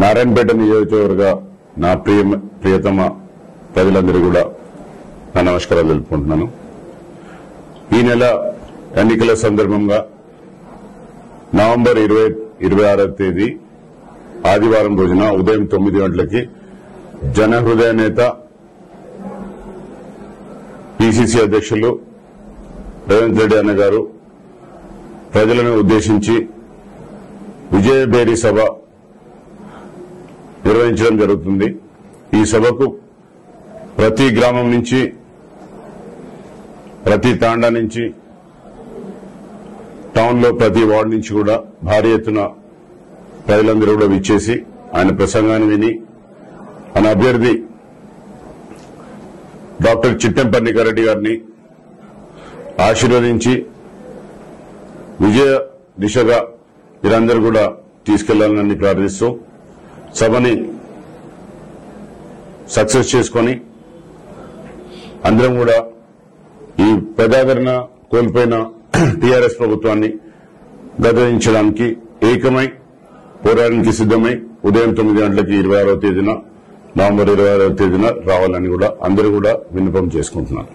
నారాయణపేట నియోజకవర్గ నా ప్రియ ప్రియతమ ప్రజలందరూ కూడా నా నమస్కారాలు తెలుపుకుంటున్నాను. ఈ నెల ఎన్నికల సందర్భంగా నవంబర్ ఇరవై ఇరవై ఆరవ తేదీ ఆదివారం రోజున ఉదయం తొమ్మిది గంటలకి జనహృదయ నేత పిసిసి అధ్యక్షులు రేవంత్ రెడ్డి అన్న గారు ప్రజలను ఉద్దేశించి విజయభేరి సభ నిర్వహించడం జరుగుతుంది. ఈ సభకు ప్రతి గ్రామం నుంచి ప్రతి తాండా నుంచి టౌన్లో ప్రతి వార్డు నుంచి కూడా భారీ ఎత్తున ప్రజలందరూ కూడా విచ్చేసి ఆయన ప్రసంగాన్ని విని మన అభ్యర్థి డాక్టర్ చిట్టెంపల్లి గారిని ఆశీర్వదించి విజయ దిశగా వీరందరూ కూడా తీసుకెళ్ళాలని ప్రార్థిస్తూ సభని సక్సెస్ చేసుకొని అందరం కూడా ఈ ప్రజాదరణ కోల్పోయిన టీఆర్ఎస్ ప్రభుత్వాన్ని గదరించడానికి ఏకమై పోరాటానికి సిద్దమై ఉదయం తొమ్మిది గంటలకి ఇరవై ఆరవ తేదీన నవంబర్ ఇరవై ఆరవ తేదీన రావాలని కూడా అందరూ కూడా విన్నపం చేసుకుంటున్నారు.